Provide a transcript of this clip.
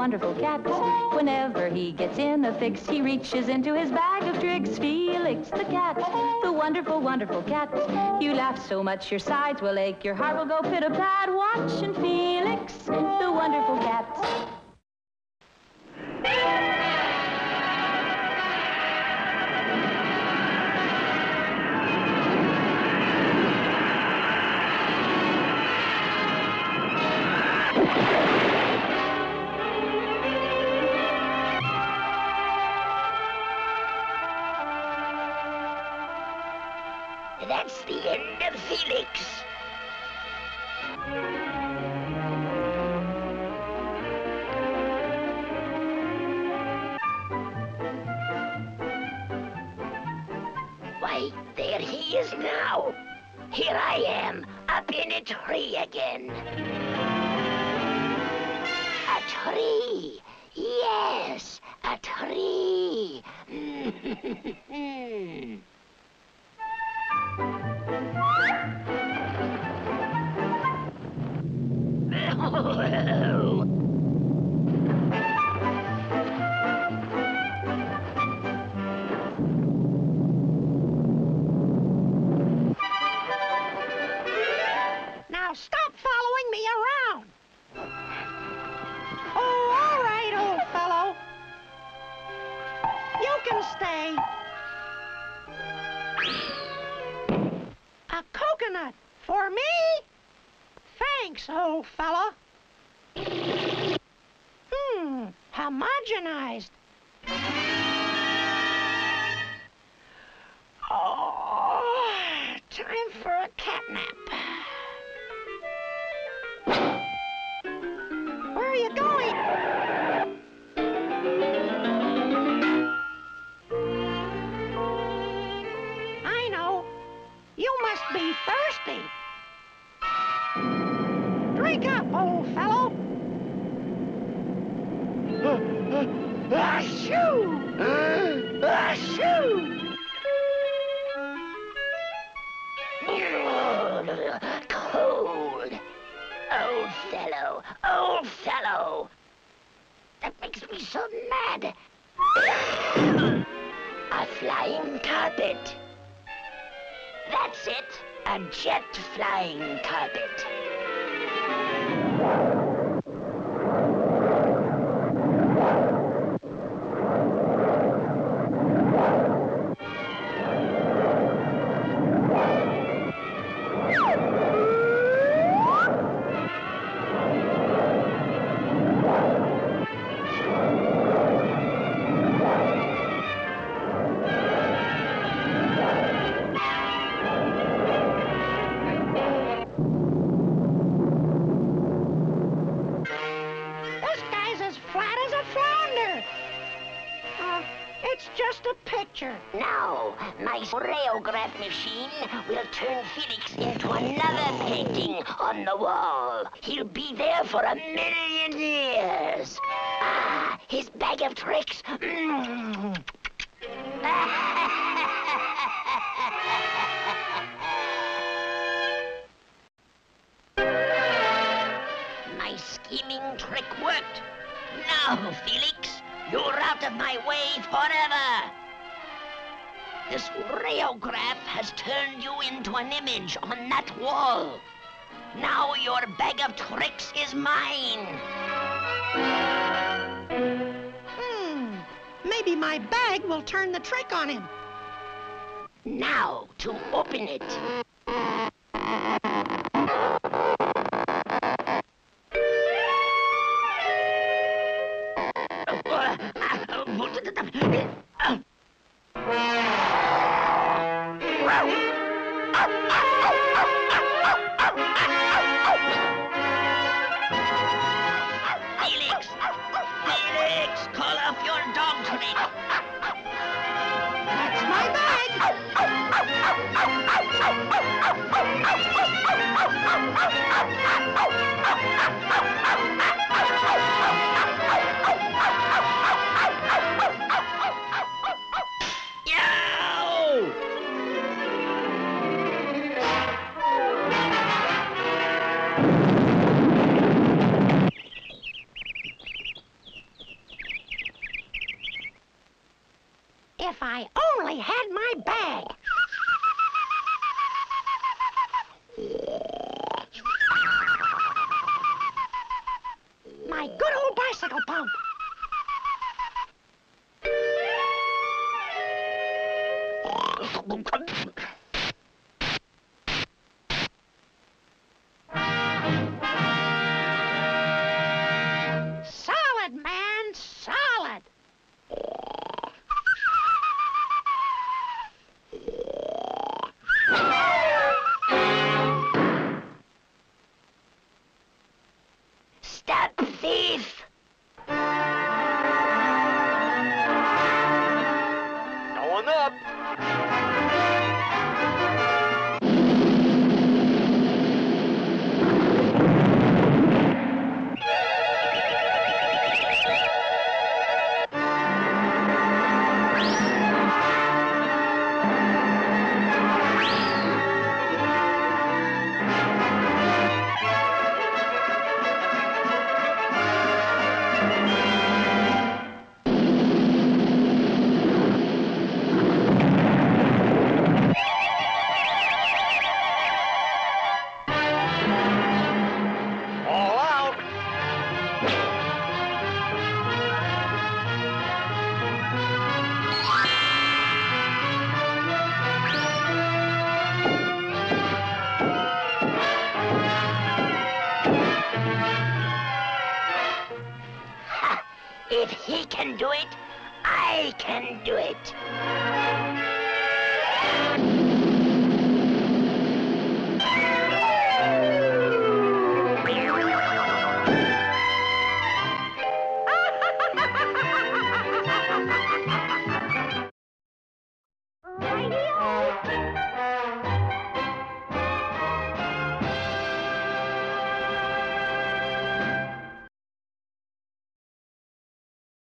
wonderful cat. Whenever he gets in a fix, he reaches into his bag of tricks. Felix the cat, the wonderful, wonderful cat. You laugh so much your sides will ache, your heart will go pit-a-pat. Watch and Felix, the wonderful cat. That's the end of Felix. Why, there he is now. Here I am, up in a tree again. A tree. Yes, a tree. Hmm. Now stop following me around. Oh, all right, old fellow. You can stay. A coconut for me? Thanks, old fella. Hmm, homogenized. Oh, time for a catnap. Where are you going? I know. You must be thirsty. Drink up, old fellow. Achoo! Achoo! Cold. Old fellow, old fellow. That makes me so mad. A flying carpet. That's it. A jet flying carpet. It's just a picture. Now, my rheograph machine will turn Felix into another painting on the wall. He'll be there for a million years. Ah, his bag of tricks. Mm. My scheming trick worked. Now, Felix, you're out of my way forever. This rheograph has turned you into an image on that wall. Now your bag of tricks is mine. Hmm. Maybe my bag will turn the trick on him. Now to open it. Felix! Felix! Call off your dog trick! That's had my bag. can do it.